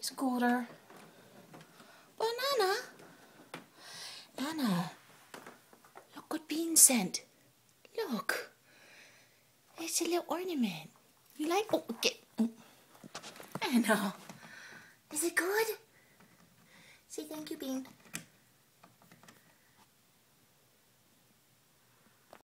Scooter. Well, Nana. Nana. Look what Bean sent. Look. It's a little ornament. You like? Oh, get. I know. Is it good? Say thank you, Bean.